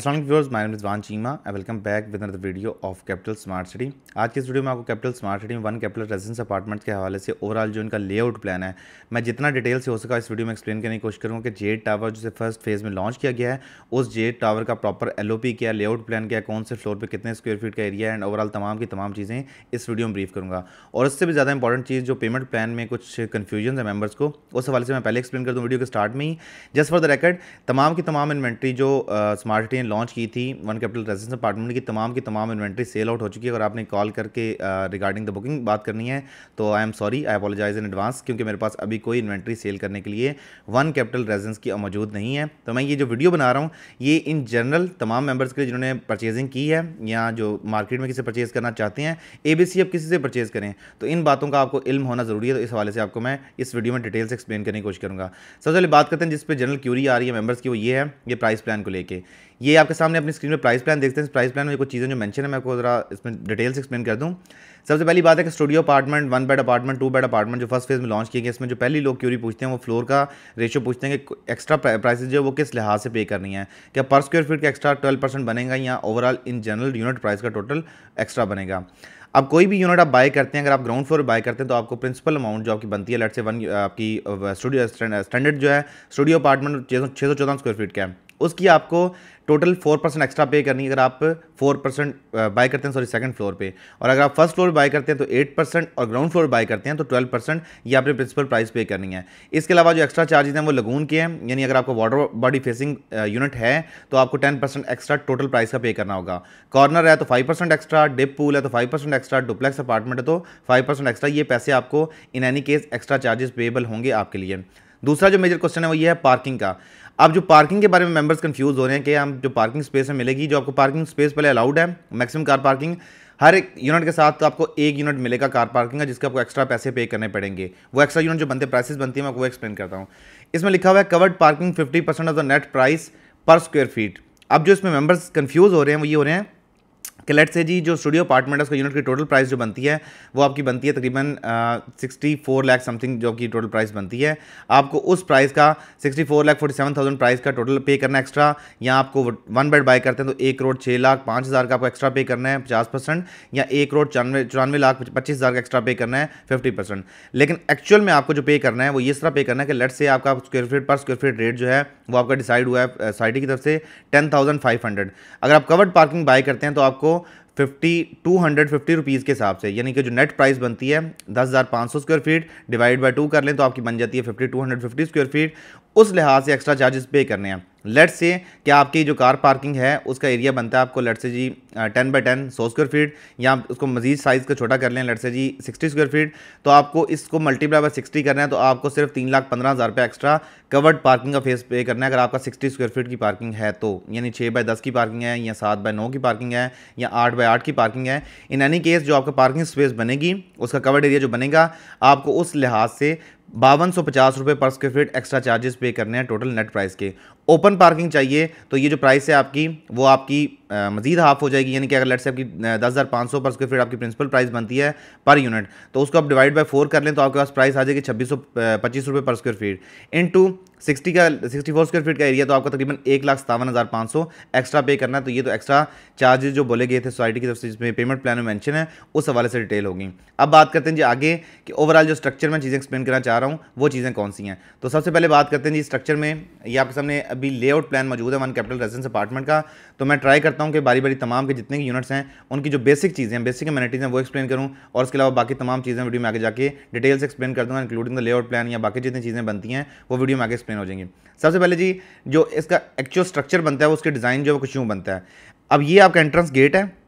Aslam viewers my name is one Cheema I welcome back with the video of capital smart city आज की इस video में आपको capital smart city में one capital residence apartments के हवाले से ओवरऑल जो इनका लेआउट प्लान है, मैं जितना डिटेल से हो सका इस वीडियो में एक्सप्लेन करने की कोशिश करूँगा कि जेड टावर जिसे फ़र्स्ट फ़ेज़ में लॉन्च किया गया है, उस जेड टावर का प्रॉपर एल क्या लेआउट प्लान क्या, कौन से फ्लोर पर कितने स्क्वेयर फीट का एरिया एंड ओवरऑल तमाम की तमाम चीज़ें इस वीडियो में ब्रीफ करूँगा। और इससे भी ज़्यादा इंपॉर्टेंट चीज़ जो पेमेंट प्लान में कुछ कन्फ्यूज़न है मेंबर्स को, उस हवाले से मैं पहले एक्सप्लेन कर दूँ वीडियो के स्टार्ट में ही। जस्ट फॉर द रिकॉर्ड तमाम की तमाम इन्वेंट्री जो स्मार्ट सिटी लॉन्च की थी वन कैपिटल रेजिडेंस अपार्टमेंट की, तमाम की तमाम इन्वेंट्री सेल आउट हो चुकी है अगर आपने कॉल करके रिगार्डिंग द बुकिंग बात करनी है तो I am sorry I apologize in advance क्योंकि मेरे पास अभी कोई इन्वेंट्री सेल करने के लिए वन कैपिटल रेजिडेंस की मौजूद नहीं है। तो मैं ये जो वीडियो बना रहा हूँ, ये इन जनरल तमाम मेंबर्स के लिए जिन्होंने परचेजिंग की है या जो मार्केट में किसी परचेज़ करना चाहते हैं ए बी सी अब किसी से परचेज़ करें तो इन बातों का आपको इल्म होना ज़रूरी है तो इस हवाले से आपको मैं इस वीडियो में डिटेल से एक्सप्लेन करने की कोशिश करूँगा। सबसे पहले बात करते हैं जिस पर जनरल क्यूरी आ रही है मेंबर्स की, वो ये है, ये प्राइस प्लान को लेके। ये आपके सामने अपनी स्क्रीन में प्राइस प्लान देखते हैं। इस प्राइस प्लान में कुछ चीज़ें जो मेंशन है, मैं आपको ज़रा इसमें डिटेल्स एक्सप्लेन कर दूँ। सबसे पहली बात है कि studio apartment one bed apartment two bed apartment जो फ़र्स्ट फ़ेज़ में लॉन्च किए गए, इसमें जो पहली लोग क्यूरी पूछते हैं, वो फ्लोर का रेशियो पूछते हैं कि एक्स्ट्रा प्राइसेज जो वो किस लिहाज से पे करनी है। क्या पर स्क्वायर फीट का एक्स्ट्रा ट्वेल्व परसेंट बनेगा या overall in general unit price का टोटल एक्स्ट्रा बनेगा? अब कोई भी यूनिट आप बाय करते हैं, अगर आप ग्राउंड फ्लोर बाय करते हैं तो आपको प्रिंसिपल अमाउंट जो आपकी बनती है लेट से वन आपकी स्टूडियो स्टैंडर्ड जो है स्टूडियो अपार्टमेंट छः सौ चौदह स्क्वायर फीट का है। उसकी आपको टोटल फोर परसेंट एक्स्ट्रा पे करनी है। अगर आप फोर परसेंट बाय करते हैं सॉरी सेकंड फ्लोर पे, और अगर आप फ़र्स्ट फ्लोर बाय करते हैं तो एट परसेंट और ग्राउंड फ्लोर बाय करते हैं तो ट्वेल्व परसेंट ये आपने प्रिंसिपल प्राइस पे करनी है। इसके अलावा जो एक्स्ट्रा चार्जेस हैं, वो लगून के हैं, यानी अगर आपको वाटर बॉडी फेसिंग यूनिट है तो आपको ten percent extra total price का पे करना होगा। कॉर्नर है तो five percent extra dip pool है तो five percent extra duplex apartment है तो फाइव परसेंट एक्स्ट्रा ये पैसे आपको in any case extra charges payable होंगे आपके लिए। दूसरा जो मेजर क्वेश्चन है वो ये है पार्किंग का। अब जो पार्किंग के बारे में मेंबर्स कंफ्यूज हो रहे हैं कि हम जो पार्किंग स्पेस में मिलेगी, जो आपको पार्किंग स्पेस पहले अलाउड है मैक्सिमम कार पार्किंग हर एक यूनिट के साथ तो आपको एक यूनिट मिलेगा कार पार्किंग का, जिसके आपको एक्स्ट्रा पैसे पे करने पड़ेंगे। वो एक्स्ट्रा यूनिट जो बनते प्राइसेस बनती है, मैं वो एक्सप्लेन करता हूँ। इसमें लिखा हुआ है covered parking fifty percent of the net price पर स्क्वेयर फीट अब जो इसमें मेंबर्स कंफ्यूज हो रहे हैं, वो ये हो रहे हैं कि लेट से जी, जो स्टूडियो अपार्टमेंट है, उसका यूनिट की टोटल प्राइस जो बनती है, वो आपकी बनती है तकरीबन सिक्सटी फोर लैख समथिंग जो की टोटल प्राइस बनती है। आपको उस प्राइस का sixty four lakh forty seven thousand price का टोटल पे करना एक्स्ट्रा या आपको वन बेड बाय करते हैं तो एक करोड़ छः लाख पाँच हज़ार का आपको एक्स्ट्रा पे करना है, पचास परसेंट या एक करोड़ चौरानवे चौरानवे लाख, पच्चीस हज़ार का एक्स्ट्रा पे करना है फिफ्टी परसेंट लेकिन एक्चुअल में आपको जो पे करना है, वो इस तरह पे करना है कि लेट से आपका स्क्वेयर फीट पर स्क्वेयर फीट रेट जो है, वो आपका डिसाइड हुआ है सोसाइटी की तरफ़ से टेन थाउज़ेंड फाइव हंड्रेड अगर आप कवर्ड पार्किंग बाय करते हैं तो आपको fifty two hundred fifty rupees के हिसाब से, यानी कि जो नेट प्राइस बनती है, दस हज़ार पाँच सौ square feet divide by two कर लें तो आपकी बन जाती है fifty two hundred fifty square feet उस लिहाज से एक्स्ट्रा चार्जेस पे करने हैं। लेट से कि आपकी जो कार पार्किंग है, उसका एरिया बनता है आपको लेट से जी टेन बाई टेन सौ स्क्वायर फीट या उसको मजीद साइज़ का छोटा कर लें लेट से जी सिक्सटी स्क्वायर फीट तो आपको इसको मल्टीप्लाई बाय सिक्सटी करना है तो आपको सिर्फ़ तीन लाख पंद्रह हज़ार रुपये एक्स्ट्रा कवर्ड पार्किंग का फेस पे करना है, अगर आपका सिक्सटी स्क्वायर फीट की पार्किंग है तो। यानी छः बाय दस की पार्किंग है, या सात बाय नौ की पार्किंग है, या आठ बाय आठ की पार्किंग है। इन एनी केस जो आपका पार्किंग स्पेस बनेगी, उसका कवर्ड एरिया जो बनेगा, आपको उस लिहाज से बावन सौ पचास रुपये पर square feet extra charges pay करने हैं टोटल नेट प्राइस के। ओपन पार्किंग चाहिए तो ये जो प्राइस है आपकी, वो आपकी मजीद हाफ़ हो जाएगी, यानी कि अगर लेट से आपकी दस हज़ार पाँच सौ पर स्क्वेयर फीट आपकी प्रिंसिपल प्राइस बनती है पर यूनिट तो उसको आप डिवाइड बाई फोर कर लें तो आपके पास प्राइस आ जाएगी छब्बीस सौ पच्चीस रुपये पर square feet into sixty का सिक्सटी फोर स्क्वायर फीट का एरिया तो आपका तकरीबन एक लाख सतावन हज़ार पाँच सौ एक्स्ट्रा पे करना है। तो ये तो एक्स्ट्रा चार्जेस जो बोले गए थे सोसाइटी की तरफ़ से, जिसमें पेमेंट प्लान में मेंशन है, उस हवाले से डिटेल होगी। अब बात करते हैं जी आगे कि ओवरऑल जो स्ट्रक्चर में चीज़ें एक्सप्लेन करना चाह रहा हूँ, वो चीज़ें कौन सी हैं? तो सबसे पहले बात करते हैं जी स्ट्रक्चर में, ये आपके सामने अभी लेआउट प्लान मौजूद है वन कैपिटल रेजिडेंस अपार्टमेंट का। तो मैं ट्राई करता हूँ कि बारी बारी तमाम के जितने भी यूनिट्स हैं, उनकी जो बेसिक चीज़ें हैं बेसिक कम्युनिटीज़ हैं, वो एक्सप्लेन करूँ, और उसके अलावा बाकी तमाम चीज़ें वीडियो में आगे जाके डिटेल्स एक्सप्लेन कर दूँगा इंक्लूडिंग द लेआउट प्लान या बाकी जितनी चीज़ें बनती हैं, वो वीडियो में आगे एक्सप्लेन हो जाएँगी। सबसे पहले जी, जो इसका एक्चुअल स्ट्रक्चर बनता है उसके डिज़ाइन जो है कुछ यूँ बनता है। अब ये आपका एंट्रेंस गेट है।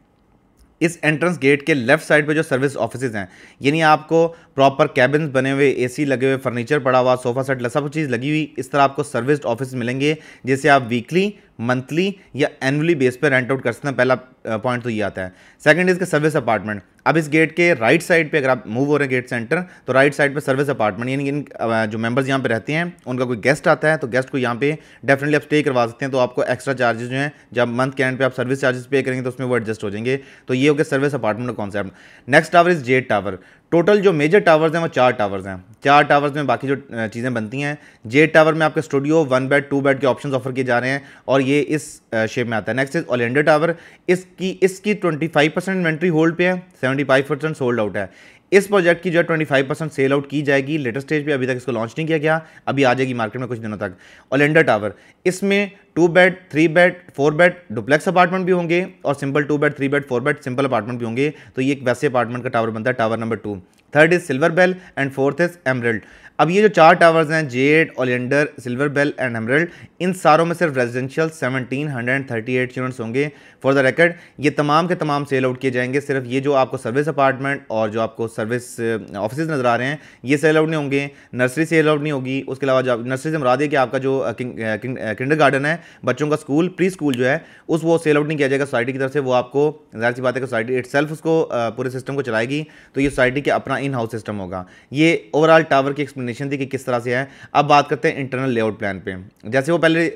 इस एंट्रेंस गेट के लेफ़्ट साइड पे जो सर्विस ऑफ़िस हैं, यानी आपको प्रॉपर कैबिन बने हुए एसी लगे हुए फर्नीचर पड़ा हुआ सोफा सेट सब चीज़ लगी हुई, इस तरह आपको सर्विस ऑफ़िस मिलेंगे, जैसे आप वीकली मंथली या एनुअली बेस पर रेंट आउट कर सकते हैं, पहला पॉइंट तो ये आता है। सेकंड इज़ के सर्विस अपार्टमेंट अब इस गेट के राइट साइड पे अगर आप मूव हो रहे हैं गेट सेंटर तो राइट साइड पे सर्विस अपार्टमेंट यानी इन जो मेंबर्स यहाँ पे रहते हैं, उनका कोई गेस्ट आता है तो गेस्ट को यहाँ पे डेफिनेटली आप स्टे करवा सकते हैं तो आपको एक्स्ट्रा चार्जेस जो हैं, जब मंथ के एंड पे आप सर्विस चार्जेस पे करेंगे तो उसमें वो एडजस्ट हो जाएँगे। तो ये हो गया सर्विस अपार्टमेंट का concept next tower is jade tower total जो मेजर टावर्स हैं, वो चार टावर्स हैं। चार टावर्स में बाकी जो चीज़ें बनती हैं जे टावर में आपके studio one bed two bed के ऑप्शंस ऑफ़र किए जा रहे हैं और ये इस शेप में आता है। नेक्स्ट इज़ ओलेंडर टावर इसकी इसकी 25 परसेंट इन्वेंट्री होल्ड पे है 75 परसेंट सोल्ड आउट है। इस प्रोजेक्ट की जो है twenty five percent sell out की जाएगी। लेटेस्ट स्टेज पे अभी तक इसको लॉन्च नहीं किया गया। अभी आ जाएगी मार्केट में कुछ दिनों तक। ओलेंडर टावर इसमें two bed three bed four bed duplex apartment भी होंगे और simple two bed three bed four bed simple apartment भी होंगे। तो ये एक वैसे अपार्टमेंट का टावर बनता है tower number two third is silver bell and fourth is emerald अब ये जो चार टावर्स हैं jade oleander silver bell and emerald इन सारों में सिर्फ़ residential seventeen hundred thirty eight units होंगे। फॉर द रिकॉर्ड ये तमाम के तमाम सेल आउट किए जाएँगे। सिर्फ़ ये जो आपको सर्विस अपार्टमेंट और जो आपको सर्विस ऑफ़िस नज़र आ रहे हैं, ये सेल आउट नहीं होंगे। नर्सरी सेल आउट नहीं होगी। उसके अलावा जो नर्सरी से मरा दिए कि आपका जो किंडर गार्डन है, बच्चों का स्कूल प्री स्कूल जो है, उस वो सेल आउट नहीं किया जाएगा। सोसाइटी की तरफ़ से वो आपको, ज़ाहिर सी बात है कि सोसाइटी इट उसको पूरे सिस्टम को चलाएगी। तो ये सोसाइटी के अपना इन हाउस सिस्टम होगा। ये ओवरऑल टावर की एक्सप्लेनेशन थी कि किस तरह से है। अब बात करते हैं इंटरनल लेआउट प्लान पे। जैसे वो पहले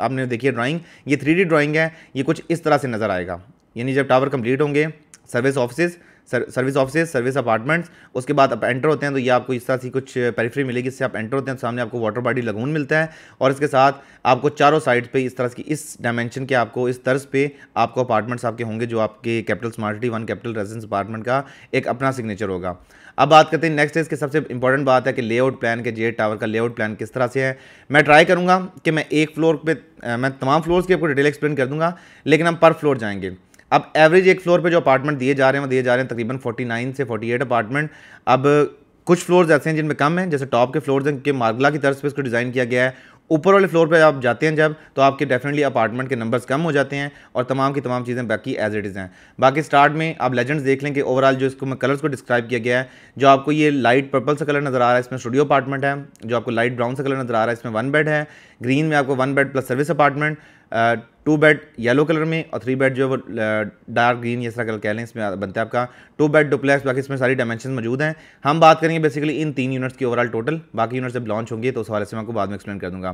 आपने देखी ड्राइंग ये थ्री ड्राइंग है, ये कुछ इस तरह से नज़र आएगा। यानी जब टावर कंप्लीट होंगे service office service office service apartments उसके बाद आप एंटर होते हैं तो ये आपको इस तरह से कुछ पेरीफ्री मिलेगी, इससे आप एंटर होते हैं तो सामने आपको वाटर बॉडी लगून मिलता है, और इसके साथ आपको चारों साइड पे इस तरह की, इस डायमेंशन के आपको, इस तर्ज पे आपको अपार्टमेंट्स आपके होंगे, जो आपके capital smart city one capital residence apartment का एक अपना सिग्नेचर होगा। अब बात करते हैं नेक्स्ट इसके सबसे इंपॉर्टेंट बात है कि लेआउट प्लान के जे टावर का लेआउट प्लान किस तरह से है। मैं ट्राई करूँगा कि मैं एक फ्लोर पर मैं तमाम फ्लोर्स की आपको डिटेल एक्सप्लेन कर दूँगा, लेकिन हम पर फ्लोर जाएँगे। अब एवरेज एक फ्लोर पे जो अपार्टमेंट दिए जा रहे हैं, वो दिए जा रहे हैं तकरीबन 49 से 48 अपार्टमेंट अब कुछ फ्लोर्स ऐसे हैं जिनमें कम है, जैसे टॉप के फ्लोर्स हैं कि मार्गला की तरफ़ पे इसको डिज़ाइन किया गया है। ऊपर वाले फ्लोर पे आप जाते हैं जब तो आपके डेफिनेटली अपार्टमेंट के नंबर्स कम हो जाते हैं और तमाम की तमाम चीज़ें बाकी एज इट इज़ हैं। बाकी स्टार्ट में आप लेजेंड्स देख लें कि ओवरऑल जो इसको मैं कलर्स को डिस्क्राइब किया गया है, जो आपको ये लाइट पर्पल सा कलर नज़र आ रहा है, इसमें स्टूडियो अपार्टमेंट है, जो आपको लाइट ब्राउन सा कलर नज़र आ रहा है, इसमें वन बेड है। ग्रीन में आपको one bed plus service apartment two bed yellow colour में और थ्री बेड जो डार्क ग्रीन ये तरह कलर कह लें, इसमें बनता है आपका। टू बेड डुप्लेक्स बाकी इसमें सारी डायमेंशन मौजूद हैं। हम बात करेंगे बेसिकली इन तीन यूनिट्स की ओवरऑल टोटल बाकी यूनिट्स जब लॉन्च होंगे तो उस हवाले से मैं आपको बाद में एक्सप्लेन कर दूँगा।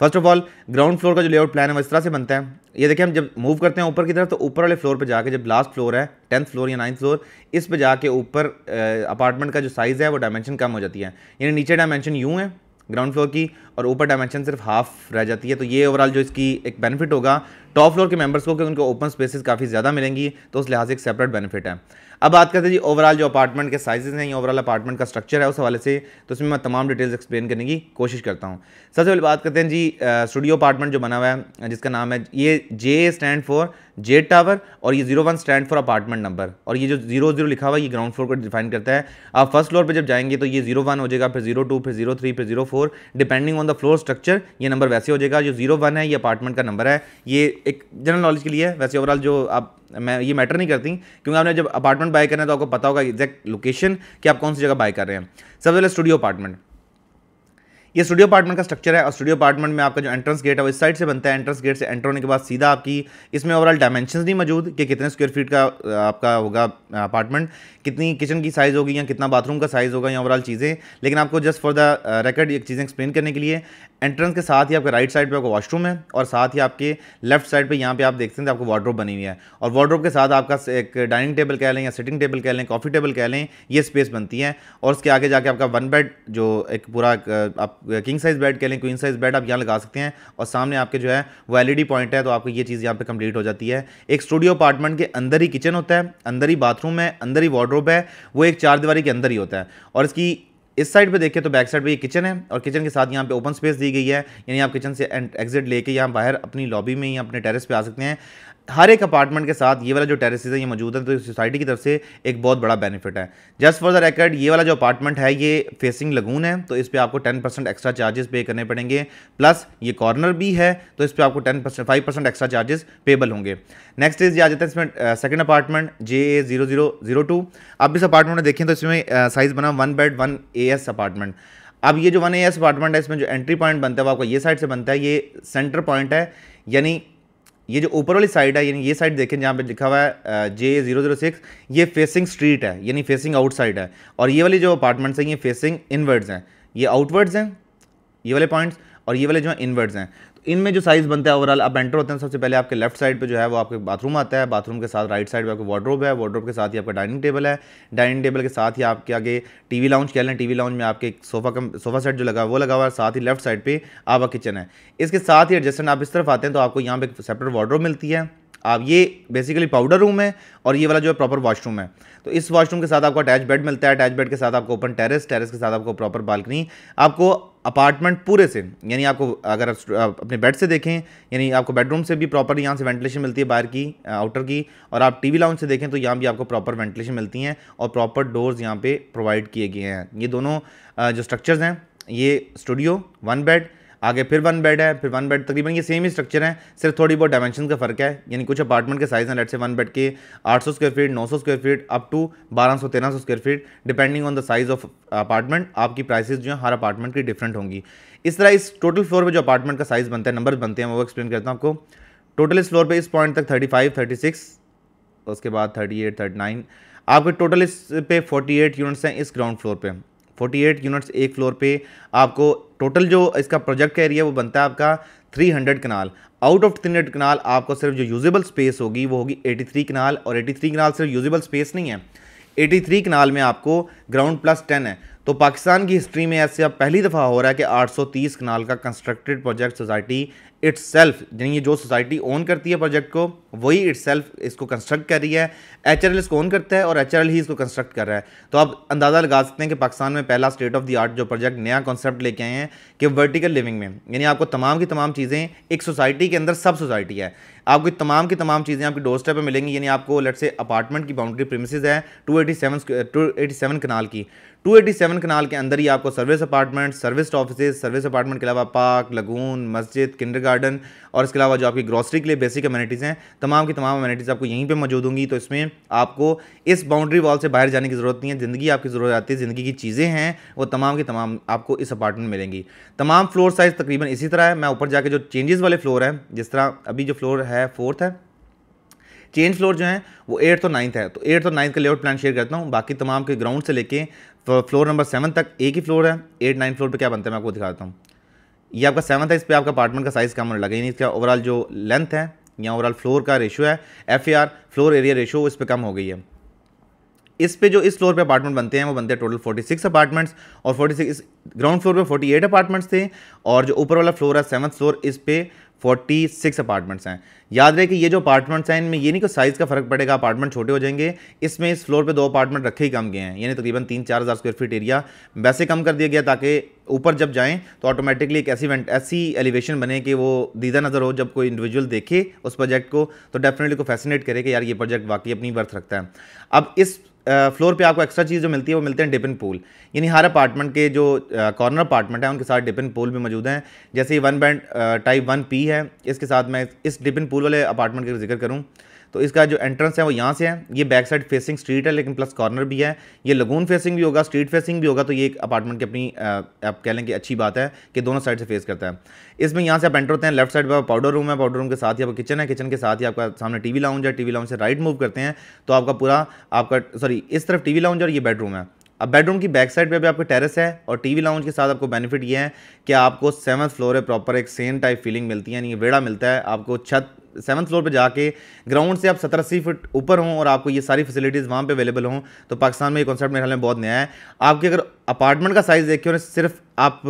First of all ground floor का जो लेआउट प्लान है वो इस तरह से बनता है। ये देखिए, हम जब मूव करते हैं ऊपर की तरफ़ तो ऊपर वाले फ्लोर पर जाकर जब लास्ट फ्लोर है टेंथ फ्लोर या नाइन्थ फ्लोर इस पर जाके ऊपर अपार्टमेंट का जो साइज़ है वो डायमेंशन कम हो जाती है। यानी नीचे डायमेंशन यूँ है ग्राउंड फ्लोर की और ऊपर डायमेंशन सिर्फ़ हाफ़ रह जाती है तो ये ओवरऑल जो इसकी एक बेनिफिट होगा टॉप फ्लोर के मेंबर्स को, कि उनको ओपन स्पेसेस काफ़ी ज़्यादा मिलेंगी तो उस लिहाज से एक सेपरेट बेनिफिट है। अब बात करते हैं जी ओवरऑल जो अपार्टमेंट के साइजेस हैं, या ओवरऑल अपार्टमेंट का स्ट्रक्चर है उस हवाले से तो उसमें मैं तमाम डिटेल्स एक्सप्लेन करने की कोशिश करता हूँ। सबसे पहले बात करते हैं जी स्टूडियो अपार्टमेंट जो बना हुआ है, जिसका नाम है, ये J stand for jade tower और ये zero one stand for apartment number और ये जो ज़ीरो ज़ीरो लिखा हुआ है, ये ग्राउंड फ्लोर को डिफाइन करता है। आप फ़र्स्ट फ्लोर पर जब जाएँगे तो ये ज़ीरो वन हो जाएगा, फिर ज़ीरो टू फिर ज़ीरो थ्री फिर zero four depending on the floor structure ये नंबर वैसे हो जाएगा, जो ज़ीरो वन है, ये अपार्टमेंट का नंबर है। ये एक जनरल नॉलेज के लिए है। वैसे ओवरऑल जो आप, मैं ये मैटर नहीं करती, क्योंकि आपने जब अपार्टमेंट बाय करना है तो आपको पता होगा एग्जैक्ट लोकेशन कि आप कौन सी जगह बाय कर रहे हैं। सबसे पहले स्टूडियो अपार्टमेंट ये स्टूडियो अपार्टमेंट का स्ट्रक्चर है और स्टूडियो अपार्टमेंट में आपका जो एंट्रेंस गेट है, वो इस साइड से बनता है। एंट्रेंस गेट से एंटर होने के बाद सीधा आपकी इसमें ओवरऑल डायमेंशन नहीं मौजूद कि कितने स्क्वेयर फीट का आपका होगा अपार्टमेंट कितनी किचन की साइज़ होगी या कितना बाथरूम का साइज़ होगा या ओवरऑल चीज़ें। लेकिन आपको जस्ट फॉर द रिकॉर्ड एक चीज़ें एक्सप्लेन करने के लिए एंट्रेंस के साथ ही आपके राइट साइड पे आपका वॉशरूम है और साथ ही आपके लेफ़्ट साइड पे यहाँ पे आप देखते हैं आपको वार्ड्रोब बनी हुई है। और वार्ड्रोब के साथ आपका एक डाइनिंग टेबल कह लें या सिटिंग टेबल कह लें कॉफ़ी टेबल कह लें, ये स्पेस बनती है। और उसके आगे जाके आपका वन बेड जो एक पूरा आप किंग साइज़ बेड कह लें क्वीन साइज़ बेड आप यहाँ लगा सकते हैं। और सामने आपके जो है वो एल पॉइंट है तो आपको ये चीज़ यहाँ पर कंप्लीट हो जाती है। एक स्टूडियो अपार्टमेंट के अंदर ही किचन होता है, अंदर ही बाथरूम है, अंदर ही वार्ड्रोब है, वो एक चार दीवारी के अंदर ही होता है। और इसकी इस साइड पे देखें तो बैक साइड पे ये किचन है और किचन के साथ यहाँ पे ओपन स्पेस दी गई है। यानी आप किचन से एग्जिट लेके यहाँ बाहर अपनी लॉबी में या अपने टेरेस पे आ सकते हैं। हर एक अपार्टमेंट के साथ ये वाला जो टेरेसेज है, ये मौजूद है तो सोसाइटी की तरफ़ से एक बहुत बड़ा बेनिफिट है। जस्ट फॉर द रिकॉर्ड ये वाला जो अपार्टमेंट है, ये फेसिंग लगून है तो इस पर आपको ten percent extra charges pay करने पड़ेंगे। प्लस ये कॉर्नर भी है तो इस पर आपको ten percent five percent extra charges payable होंगे। नेक्स्ट इज़ ये आ जाता है इसमें second apartment J A zero zero zero two अब इस अपार्टमेंट में देखें तो इसमें साइज़ बना one bed one A S apartment अब ये जो वन ए एस अपार्टमेंट है, इसमें जो एंट्री पॉइंट बनता है, वो आपको ये साइड से बनता है, ये सेंटर पॉइंट है, यानी ये जो ऊपर वाली साइड है, यानी ये साइड देखें जहाँ पे लिखा हुआ है जे ज़ीरो ज़ीरो सिक्स ये फेसिंग स्ट्रीट है, यानी फेसिंग आउटसाइड है। और ये वाली जो अपार्टमेंट्स हैं, ये फेसिंग इनवर्ड्स हैं। ये आउटवर्ड्स हैं, ये वाले पॉइंट्स और ये वाले जो हैं इनवर्ड्स हैं। इनमें जो साइज़ बनता है ओवरऑल आप एंटर होते हैं, सबसे पहले आपके लेफ़्ट साइड पे जो है, वो आपके बाथरूम आता है। बाथरूम के साथ राइट साइड पे आपका वार्ड्रोब है वार्ड्रोब के साथ ही आपका डाइनिंग टेबल है। डाइनिंग टेबल के साथ ही आपके आगे टीवी लाउंज कह लें टीवी लाउंज में आपके एक सोफ़ा कम सोफ़ा सेट जो लगा, वो लगा हुआ है। साथ ही लेफ़्ट साइड पर आपका किचन है। इसके साथ ही एडजस्टेंट आप इस तरफ़ आते हैं तो आपको यहाँ पर सेपरेट वार्ड्रोब मिलती है। आप, ये बेसिकली पाउडर रूम है और ये वाला जो है प्रॉपर वॉशरूम है। तो इस वॉशरूम के साथ आपको अटैच बेड मिलता है। अटैच बेड के साथ आपको ओपन टेरेस टेरेस के साथ आपको प्रॉपर बालकनी आपको अपार्टमेंट पूरे से, यानी आपको अगर आप अपने बेड से देखें, यानी आपको बेडरूम से भी प्रॉपर यहाँ से वेंटिलेशन मिलती है बाहर की आउटर की, और आप टीवी लाउंज से देखें तो यहाँ भी आपको प्रॉपर वेंटिलेशन मिलती हैं और प्रॉपर डोर्स यहाँ पे प्रोवाइड किए गए हैं। ये दोनों जो स्ट्रक्चर्स हैं, ये स्टूडियो वन बेड आगे फिर वन बेड है, फिर वन बेड तकरीबन ये सेम ही स्ट्रक्चर है, सिर्फ़ थोड़ी बहुत डायमेंशन का फ़र्क है, यानी कुछ अपार्टमेंट के साइज़ हैं लेट से वन बेड के 800 square feet 900 square feet up to 1200 1300 square feet depending on the size of apartment आपकी प्राइसेज जो है हर अपार्टमेंट की डिफरेंट होंगी। इस तरह इस टोटल फ्लोर पर जो अपार्टमेंट का साइज़ बनता है नंबर बनते हैं, वो एक्सप्लेन करता हूँ आपको। टोटल इस फ्लोर पर इस पॉइंट तक थर्टी फाइव थर्टी सिक्स उसके बाद थर्टी एट थर्टी नाइन आपके टोटल इस पे फोर्टी एट यूनिट्स हैं इस ग्राउंड फ्लोर पे। 48 यूनिट्स एक फ्लोर पे आपको टोटल जो इसका प्रोजेक्ट का एरिया वो बनता है आपका 300 कनाल आउट ऑफ़ 300 कनाल आपको सिर्फ़ जो यूजेबल स्पेस होगी, वो होगी 83 कनाल और 83 कनाल सिर्फ़ यूजेबल स्पेस नहीं है. 83 कनाल में आपको ग्राउंड प्लस टेन है। तो पाकिस्तान की हिस्ट्री में ऐसे अब पहली दफ़ा हो रहा है कि 830 कनाल का constructed project society itself यानी ये जो सोसाइटी ओन करती है प्रोजेक्ट को, वही इट्स सेल्फ इसको कंस्ट्रक्ट कर रही है। एच आर एल इसको ओन करता है और एच आर एल ही इसको कंस्ट्रक्ट कर रहा है। तो आप अंदाज़ा लगा सकते हैं कि पाकिस्तान में पहला स्टेट ऑफ़ द आर्ट जो प्रोजेक्ट नया कॉन्सेप्ट लेके आए हैं कि वर्टिकल लिविंग में। यानी आपको तमाम की तमाम चीज़ें एक सोसाइटी के अंदर सब सोसाइटी है। आपको तमाम की तमाम चीज़ें आपकी डोर स्टेप पर मिलेंगी, यानी आपको लेट से अपार्टमेंट की बाउंड्री प्रीमिसेस है two eighty seven two eighty seven kanal की। 287 कनाल के अंदर ही आपको service apartment service office service apartment के अलावा पार्क लगून मस्जिद किंडर गार्डन और इसके अलावा जो आपकी ग्रॉसरी के लिए बेसिक अमेनिटीज़ हैं, तमाम की तमाम अमेनिटीज़ आपको यहीं पे मौजूद होंगी। तो इसमें आपको इस बाउंड्री वॉल से बाहर जाने की ज़रूरत नहीं है। ज़िंदगी आपकी ज़रूरत आती है, ज़िंदगी की चीज़ें हैं, वो तमाम की तमाम आपको इस अपार्टमेंट मिलेंगी। तमाम फ्लोर साइज़ तकरीबन इसी तरह है। मैं ऊपर जाके जो चेंजेस वाले फ्लोर हैं, जिस तरह अभी जो फ्लोर है फोर्थ है चेंज फ्लोर जो है, वो एट्थ और नाइन्थ है। तो एट्थ और नाइन्थ का लेआउट प्लान शेयर करता हूँ। बाकी तमाम के ग्राउंड से लेके फ्लोर नंबर सेवन तक एक ही फ्लोर है। एट नाइन फ्लोर पर क्या बनता है, मैं आपको दिखाता हूँ। ये आपका सेवन्थ है, इस पर आपका अपार्टमेंट का साइज़ कम होने लगा। यानी इसका ओवरऑल जो लेंथ है, या ओवरऑल फ्लोर का रेशो है एफएआर फ्लोर एरिया रेशो इस पर कम हो गई है। इस पे जो इस फ्लोर पे अपार्टमेंट बनते हैं, वो बनते हैं टोटल 46 अपार्टमेंट्स और 46 ग्राउंड फ्लोर पे 48 अपार्टमेंट्स थे और जो ऊपर वाला फ्लोर है सेवन्थ फ्लोर इस पे 46 अपार्टमेंट्स हैं। याद रहे कि ये जो अपार्टमेंट्स हैं, इनमें ये नहीं कि साइज़ का फ़र्क पड़ेगा अपार्टमेंट छोटे हो जाएँगे। इसमें इस फ्लोर पे दो अपार्टमेंट रखे ही कम गए हैं। यानी तकरीबन तीन चार हज़ार स्क्वायर फीट एरिया वैसे कम कर दिया गया ताकि ऊपर जब जाएँ तो ऑटोमेटिकली एक ऐसी ऐसी एलिवेशन बने कि वो दीदा नज़र हो जब कोई इंडिविजुअल देखे उस प्रोजेक्ट को तो डेफिनेटली को फैसिनेट करे कि यार ये प्रोजेक्ट वाकई अपनी वर्थ रखता है। अब इस फ्लोर पे आपको एक्स्ट्रा चीज़ जो मिलती है, वो मिलते हैं डिपिन पूल। यानी हर अपार्टमेंट के जो कॉर्नर अपार्टमेंट है, उनके साथ डिपिन पूल भी मौजूद हैं। जैसे one bed type one P है, इसके साथ मैं इस डिपिन पूल वाले अपार्टमेंट का ज़िक्र करूँ। तो इसका जो एंट्रेंस है वो यहाँ से है। ये बैक साइड फेसिंग स्ट्रीट है, लेकिन प्लस कॉर्नर भी है। ये लगून फेसिंग भी होगा स्ट्रीट फेसिंग भी होगा तो ये एक अपार्टमेंट की अपनी आप कह लें कि अच्छी बात है कि दोनों साइड से फेस करता है। इसमें यहाँ से आप एंटर होते हैं लेफ़्ट साइड पर पाउडर रूम है पाउडर रूम के साथ ही आपका किचन है। किचन के साथ ही आपका सामने टी टीवी लाउंज है। टीवी लाउंज से राइट मूव करते हैं तो आपका पूरा, आपका सॉरी इस तरफ़ टी टीवी लाउंज और ये बेडरूम है। अब बेडरूम की बैक साइड पे भी आपको टेरेस है और टीवी लाउंज के साथ आपको बेनिफिट ये है कि आपको सेवन्थ फ्लोर है प्रॉपर एक सेम टाइप फीलिंग मिलती है, यानी वेड़ा मिलता है, आपको छत सेवन्थ फ्लोर पर जाके ग्राउंड से आप सत्तर अस्सी फुट ऊपर हों और आपको ये सारी फैसिलिटीज़ वहाँ पर अवेलेबल हों तो पाकिस्तान में ये कॉन्सेप्ट मेरे ख्याल में बहुत नया है। आपके अगर अपार्टमेंट का साइज़ देखिए और सिर्फ़ आप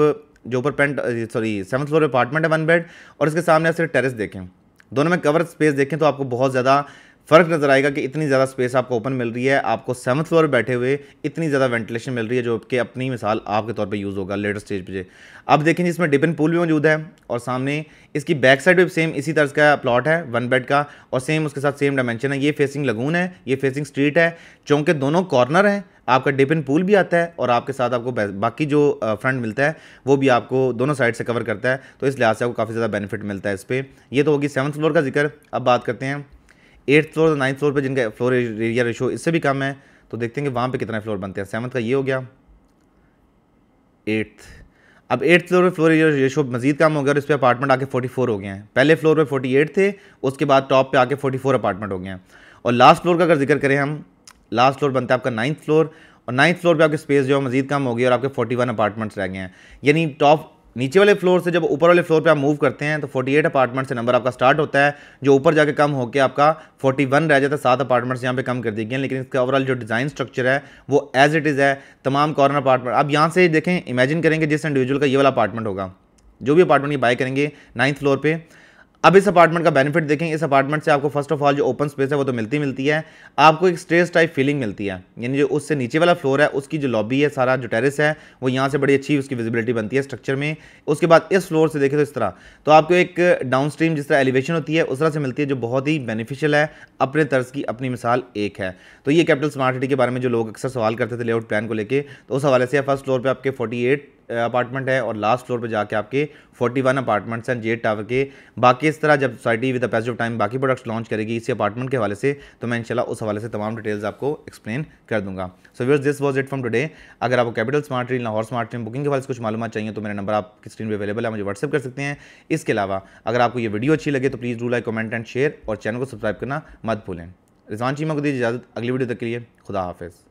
जो ऊपर pent sorry seven floor apartment है वन बेड और इसके सामने आप सिर्फ़ टेरिस देखें। दोनों में कवर स्पेस देखें तो आपको बहुत ज़्यादा फ़र्क नज़र आएगा कि इतनी ज़्यादा स्पेस आपको ओपन मिल रही है, आपको सेवन्थ फ्लोर बैठे हुए इतनी ज़्यादा वेंटिलेशन मिल रही है, जो कि अपनी मिसाल आपके तौर पे यूज़ होगा लेटेस्ट स्टेज पे। अब देखें इसमें डिपिन पूल भी मौजूद है और सामने इसकी बैक साइड भी सेम इसी तरह का प्लॉट है वन बेड का और सेम उसके साथ सेम डायमेंशन है। ये फेसिंग लगून है, ये फेसिंग स्ट्रीट है, चौंके दोनों कॉर्नर हैं, आपका डिपन पूल भी आता है और आपके साथ आपको बाकी जो फ्रंट मिलता है, वो भी आपको दोनों साइड से कवर करता है तो इस लिहाज से आपको काफ़ी ज़्यादा बेनिफिट मिलता है इस पर यह तो होगी सेवन्थ फ्लोर का ज़िक्र। अब बात करते हैं एट्थ फ्लोर और नाइन्थ फ्लोर पर जिनका फ्लोर एरिया रेशो इससे भी कम है तो देखते हैं कि वहाँ पर कितने फ्लोर बनते हैं। सेवन्थ का ये हो गया। एट्थ अब एट्थ फ्लोर पे फ्लोर एरिया रेशो मजीद कम हो गया और इस पर अपार्टमेंट आके 44 हो गए हैं। पहले फ्लोर पे 48 थे, उसके बाद टॉप पे आके 44 अपार्टमेंट हो गए हैं। और लास्ट फ्लोर का अगर ज़िक्र करें हम लास्ट फ्लोर बनता है आपका नाइन्थ फ्लोर और नाइन्थ फ्लोर पे आपकी स्पेस जो है मजीद कम हो गई और आपके 41 अपार्टमेंट्स रह गए हैं। यानी टॉप नीचे वाले फ्लोर से जब ऊपर वाले फ्लोर पे आप मूव करते हैं तो 48 अपार्टमेंट से नंबर आपका स्टार्ट होता है, जो ऊपर जाके कम होकर आपका 41 रह जाता है, सात अपार्टमेंट्स यहाँ पे कम कर दिए गए लेकिन इसका ओवरऑल जो डिज़ाइन स्ट्रक्चर है, वो एज इट इज़ है, तमाम कॉर्नर अपार्टमेंट आप यहाँ से देखें इमेजिन करेंगे जिस इंडिविजुअल का ये वाला अपार्टमेंट होगा, जो भी अपार्टमेंट ये बाय करेंगे नाइन्थ फ्लोर पे अब इस अपार्टमेंट का बेनिफिट देखें, इस अपार्टमेंट से आपको फ़र्स्ट ऑफ़ ऑल जो ओपन स्पेस है, वो तो मिलती मिलती है। आपको एक स्टेज टाइप फीलिंग मिलती है। यानी जो उससे नीचे वाला फ्लोर है, उसकी जो लॉबी है, सारा जो टेरिस है, वो यहाँ से बड़ी अच्छी उसकी विजिबिलिटी बनती है स्ट्रक्चर में। उसके बाद इस फ्लोर से देखें तो इस तरह। तो आपको एक डाउन स्ट्रीम जिस तरह एलिवेशन होती है, उस तरह से मिलती है, जो बहुत ही बेनिफिशियल है, अपने तर्ज की अपनी मिसाल एक है। तो ये कैपिटल स्मार्ट सिटी के बारे में जो लोग अक्सर सवाल करते थे लेआउट प्लान को लेकर तो उस हवाले से फ़र्स्ट फ्लोर पर आपके फोर्टी अपार्टमेंट है और लास्ट फ्लोर पर जाके आपके 41 अपार्टमेंट्स हैं, जेट टावर के। बाकी इस तरह जब society with the pace of time बाकी प्रोडक्ट्स लॉन्च करेगी इसी अपार्टमेंट के हवाले से तो मैं इंशाल्लाह उस हवाले से तमाम डिटेल्स आपको एक्सप्लेन कर दूँगा। So viewers this was it from today अगर आपको capital smart train Lahore smart train booking के हवाले से कुछ मालूम चाहिए तो मेरा नंबर आपकी स्क्रीन पर अवेलेबल है मुझे व्हाट्सअप कर सकते हैं। इसके अलावा, अगर आपको ये वीडियो अच्छी लगे तो please do like comment and share और चैनल को सब्सक्राइब करना मत भूलें। रिजवान चीमा को दीजिए इजाज़त। अगली वीडियो तक के लिए खुदा हाफिज़।